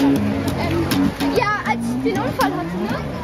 Ähm, ja, als ich den Unfall hatte, ne?